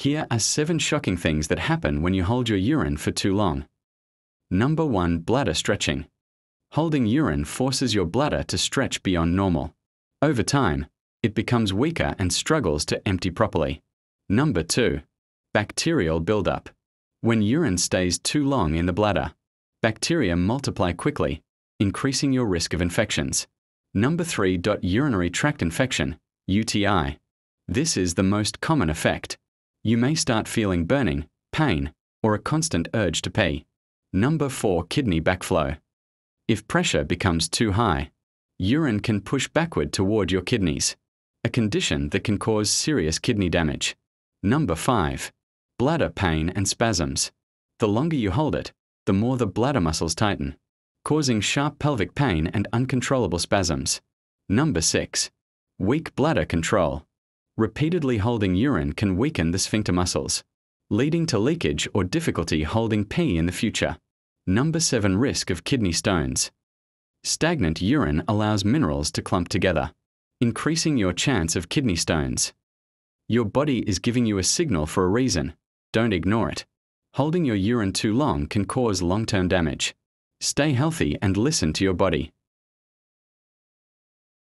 Here are seven shocking things that happen when you hold your urine for too long. Number 1 Bladder stretching. Holding urine forces your bladder to stretch beyond normal. Over time, it becomes weaker and struggles to empty properly. Number 2 Bacterial buildup. When urine stays too long in the bladder, bacteria multiply quickly, increasing your risk of infections. Number 3. Urinary tract infection, UTI. This is the most common effect. You may start feeling burning, pain, or a constant urge to pee. Number 4. Kidney backflow. If pressure becomes too high, urine can push backward toward your kidneys, a condition that can cause serious kidney damage. Number 5 bladder pain and spasms. The longer you hold it, the more the bladder muscles tighten, causing sharp pelvic pain and uncontrollable spasms. Number 6. Weak bladder control. Repeatedly holding urine can weaken the sphincter muscles, leading to leakage or difficulty holding pee in the future. Number 7. Risk of kidney stones. Stagnant urine allows minerals to clump together, increasing your chance of kidney stones. Your body is giving you a signal for a reason. Don't ignore it. Holding your urine too long can cause long term damage. Stay healthy and listen to your body.